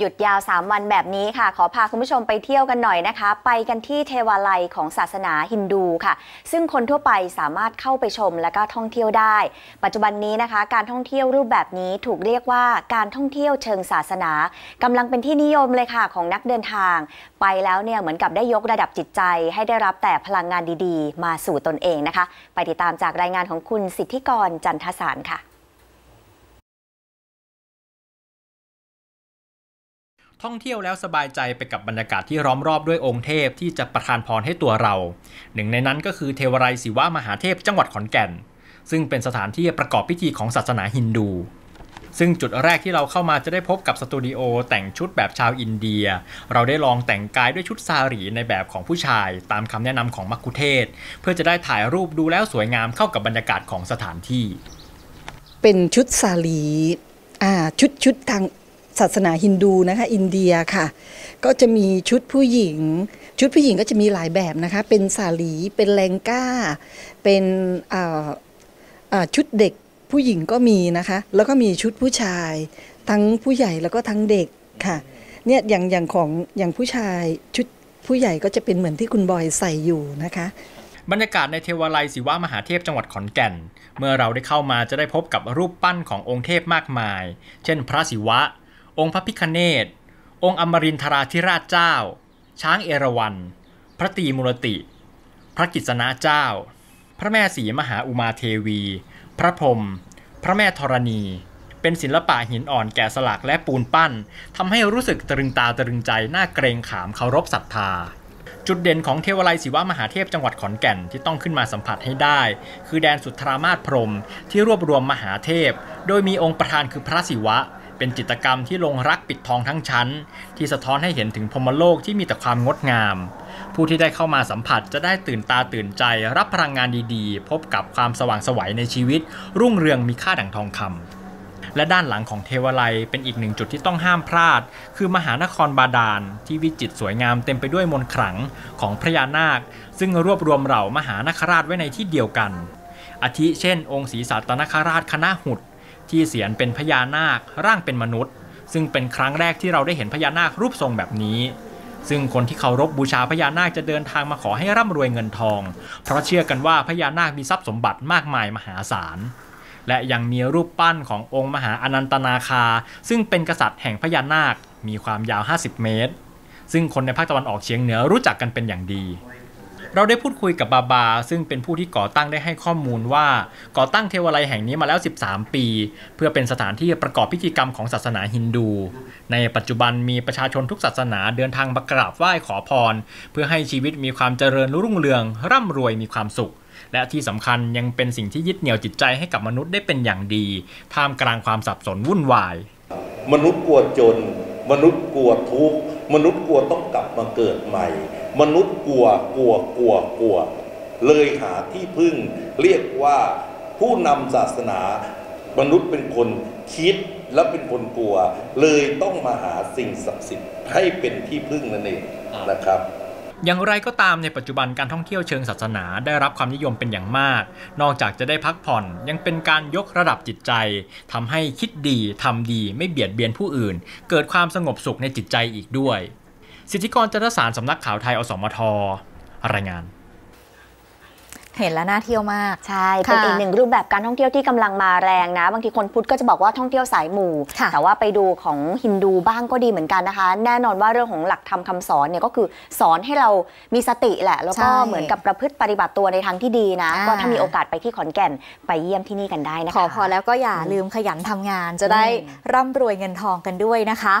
หยุดยาว 3 วันแบบนี้ค่ะ ขอพาคุณผู้ชมไปเที่ยวกันหน่อยนะคะ ไปกันที่เทวาลัยของศาสนาฮินดูค่ะ ซึ่งคนทั่วไปสามารถเข้าไปชมและก็ท่องเที่ยวได้ ปัจจุบันนี้นะคะ การท่องเที่ยวรูปแบบนี้ถูกเรียกว่าการท่องเที่ยวเชิงศาสนากำลังเป็นที่นิยมเลยค่ะของนักเดินทาง ไปแล้วเนี่ยเหมือนกับได้ยกระดับจิตใจ ให้ได้รับแต่พลังงานดีๆ มาสู่ตนเองนะคะ ไปติดตามจากรายงานของคุณสิทธิกรจันทสารค่ะ ท่องเที่ยวแล้วสบายใจไปกับบรรยากาศที่ล้อมรอบด้วยองค์เทพที่จะประทานพรให้ตัวเรา หนึ่งในนั้นก็คือเทวไรศิวะมหาเทพจังหวัดขอนแก่น ซึ่งเป็นสถานที่ประกอบพิธีของศาสนาฮินดู ซึ่งจุดแรกที่เราเข้ามาจะได้พบกับสตูดิโอแต่งชุดแบบชาวอินเดีย เราได้ลองแต่งกายด้วยชุดซารีในแบบของผู้ชาย ตามคำแนะนำของมักคุเทศ เพื่อจะได้ถ่ายรูปดูแล้วสวยงามเข้ากับบรรยากาศของสถานที่ เป็นชุดสาลีอ่าชุดชุดทาง ศาสนาฮินดูนะคะอินเดียค่ะ ก็จะมีชุดผู้หญิง ชุดผู้หญิงก็จะมีหลายแบบนะคะ เป็นสาลีเป็นแรงก้า เป็นชุดเด็กผู้หญิงก็มีนะคะ แล้วก็มีชุดผู้ชาย ทั้งผู้ใหญ่แล้วก็ทั้งเด็กค่ะเนี่ยอย่างอย่างของอย่างผู้ชายชุดผู้ใหญ่ก็จะเป็นเหมือนที่คุณบอยใส่อยู่นะคะ บรรยากาศในเทวาลัยศิวะมหาเทพจังหวัดขอนแก่น เมื่อเราได้เข้ามาจะได้พบกับรูปปั้นขององค์เทพมากมาย เช่น พระศิวะ องค์พระพิคเนศองค์อมรินทราธิราชเจ้า ช้างเอราวัณ พระตีมุรติ พระกิษณะเจ้า พระแม่ศรีมหาอุมาเทวี พระพรหม พระแม่ธรณี เป็นศิลปะหินอ่อนแกะสลักและปูนปั้นทำให้รู้สึกตรึงตาตรึงใจน่าเกรงขามเคารพศรัทธา จุดเด่นของเทวไลยศิวะมหาเทพจังหวัดขอนแก่นที่ต้องขึ้นมาสัมผัสให้ได้ คือแดนสุทธรามาศพรมที่รวบรวมมหาเทพ โดยมีองค์ประธานคือพระศิวะ เป็นจิตรกรรมที่ลงรักปิดทองทั้งชั้น ที่สะท้อนให้เห็นถึงพรมโลกที่มีแต่ความงดงาม ผู้ที่ได้เข้ามาสัมผัสจะได้ตื่นตาตื่นใจ รับพลังงานดีๆ พบกับความสว่างสวัยในชีวิต รุ่งเรืองมีค่าดั่งทองคำและด้านหลังของเทวไลยเป็นอีกหนึ่งจุดที่ต้องห้ามพลาด คือมหานครบาดาลที่วิจิตรสวยงามเต็มไปด้วยมนต์ขลังของพระยานาค ซึ่งรวบรวมเหล่ามหานคราชไว้ในที่เดียวกันอาทิเช่น องค์ศรีสัตนคราชคณะหุด ที่เสียนเป็นพญานาคร่างเป็นมนุษย์ ซึ่งเป็นครั้งแรกที่เราได้เห็นพญานาครูปทรงแบบนี้ ซึ่งคนที่เคารพบูชาพญานาคจะเดินทางมาขอให้ร่ำรวยเงินทอง เพราะเชื่อกันว่าพญานาคมีทรัพย์สมบัติมากมายมหาศาลและยังมีรูปปั้นขององค์มหาอนันตนาคา ซึ่งเป็นกษัตริย์แห่งพญานาคมีความยาว 50 เมตร ซึ่งคนในภาคตะวันออกเฉียงเหนือรู้จักกันเป็นอย่างดี เราได้พูดคุยกับบาบา ซึ่งเป็นผู้ที่ก่อตั้งได้ให้ข้อมูลว่า ก่อตั้งเทวาลัยแห่งนี้มาแล้ว 13 ปี เพื่อเป็นสถานที่ประกอบพิธีกรรมของศาสนาฮินดู ในปัจจุบันมีประชาชนทุกศาสนาเดินทางมากราบไหว้ขอพร เพื่อให้ชีวิตมีความเจริญรุ่งเรือง ร่ำรวยมีความสุขและที่สำคัญยังเป็นสิ่งที่ยึดเหนี่ยวจิตใจให้กับมนุษย์ได้เป็นอย่างดี ท่ามกลางความสับสนวุ่นวาย มนุษย์กลัวจน มนุษย์กลัวทุกข์ มนุษย์กลัวต้องกลับมาเกิดใหม่ มนุษย์กลัวกลัวกลัวกลัว เลยหาที่พึ่ง เรียกว่าผู้นำศาสนา มนุษย์เป็นคนคิดและเป็นคนกลัว เลยต้องมาหาสิ่งศักดิ์สิทธิ์ให้เป็นที่พึ่งนั่นเองนะครับอย่างไรก็ตามในปัจจุบันการท่องเที่ยวเชิงศาสนาได้รับความนิยมเป็นอย่างมาก นอกจากจะได้พักผ่อนยังเป็นการยกระดับจิตใจทำให้คิดดีทำดีไม่เบียดเบียนผู้อื่น เกิดความสงบสุขในจิตใจอีกด้วย สิทธิกรจันทสารสำนักข่าวไทยอสมทรายงานเห็นแล้วน่าเที่ยวมากใช่เป็นค่ะอีกหนึ่งรูปแบบการท่องเที่ยวที่กำลังมาแรงนะ บางทีคนพุทธก็จะบอกว่าท่องเที่ยวสายหมู่ค่ะแต่ว่าไปดูของฮินดูบ้างก็ดีเหมือนกันนะคะ แน่นอนว่าเรื่องของหลักธรรมคำสอนเนี่ยก็คือสอนให้เรามีสติแหละ แล้วก็ใช่เหมือนกับประพฤติปฏิบัติตัวในทางที่ดีนะอ่าก็ถ้ามีโอกาสไปที่ขอนแก่นไปเยี่ยมที่นี่กันได้นะคะขอพอแล้วก็อย่าลืมขยันทำงานจะได้อืมร่ำรวยเงินทองกันด้วยนะคะ